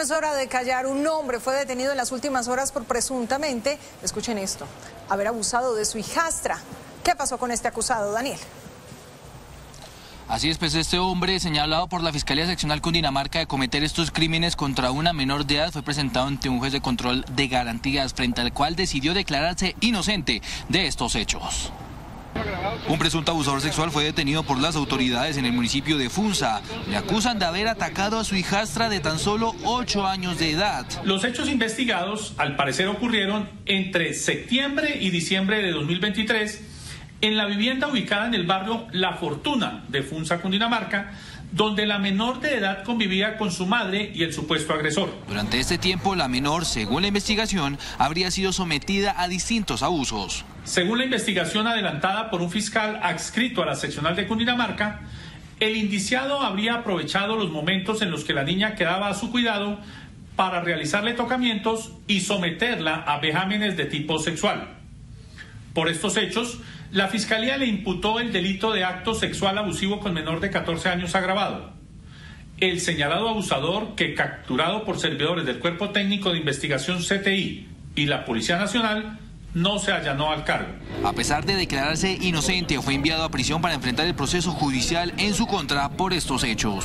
Es hora de callar. Un hombre fue detenido en las últimas horas por presuntamente, escuchen esto, haber abusado de su hijastra. ¿Qué pasó con este acusado, Daniel? Así es, pues este hombre señalado por la Fiscalía Seccional Cundinamarca de cometer estos crímenes contra una menor de edad fue presentado ante un juez de control de garantías frente al cual decidió declararse inocente de estos hechos. Un presunto abusador sexual fue detenido por las autoridades en el municipio de Funza. Le acusan de haber atacado a su hijastra de tan solo 8 años de edad. Los hechos investigados, al parecer, ocurrieron entre septiembre y diciembre de 2023 en la vivienda ubicada en el barrio La Fortuna de Funza, Cundinamarca, donde la menor de edad convivía con su madre y el supuesto agresor. Durante este tiempo, la menor, según la investigación, habría sido sometida a distintos abusos. Según la investigación adelantada por un fiscal adscrito a la seccional de Cundinamarca, el indiciado habría aprovechado los momentos en los que la niña quedaba a su cuidado para realizarle tocamientos y someterla a vejámenes de tipo sexual. Por estos hechos, la Fiscalía le imputó el delito de acto sexual abusivo con menor de 14 años agravado. El señalado abusador, que capturado por servidores del Cuerpo Técnico de Investigación CTI y la Policía Nacional, no se allanó al cargo. A pesar de declararse inocente, fue enviado a prisión para enfrentar el proceso judicial en su contra por estos hechos.